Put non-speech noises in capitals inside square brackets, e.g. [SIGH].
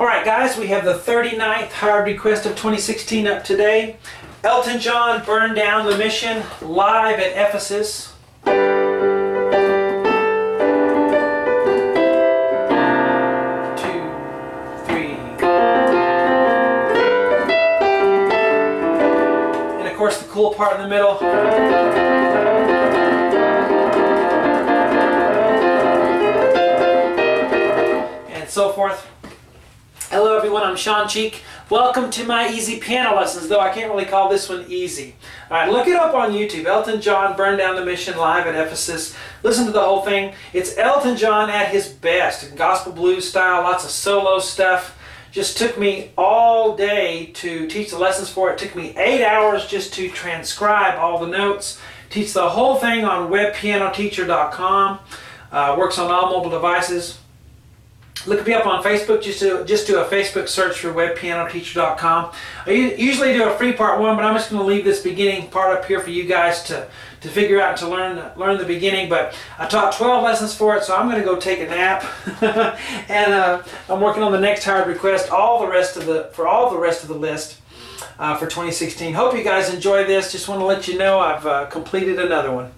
Alright guys, we have the 39th hard request of 2016 up today. Elton John burned down the mission live at Ephesus. Two, three. And of course the cool part in the middle. And so forth. Hello everyone, I'm Shawn Cheek. Welcome to my easy piano lessons, though I can't really call this one easy. Alright, look it up on YouTube. Elton John burned down the mission live at Ephesus. Listen to the whole thing. It's Elton John at his best. Gospel blues style, lots of solo stuff. Just took me all day to teach the lessons for it. took me eight hours just to transcribe all the notes. Teach the whole thing on webpianoteacher.com. Uh, works on all mobile devices. Look me up on Facebook. Just do, just do a Facebook search for webpianoteacher.com. I usually do a free part one, but I'm just going to leave this beginning part up here for you guys to, to figure out and to learn learn the beginning. But I taught 12 lessons for it, so I'm going to go take a nap. [LAUGHS] and uh, I'm working on the next hard request. All the rest of the for all the rest of the list. Uh, for 2016. Hope you guys enjoy this. Just want to let you know I've uh, completed another one.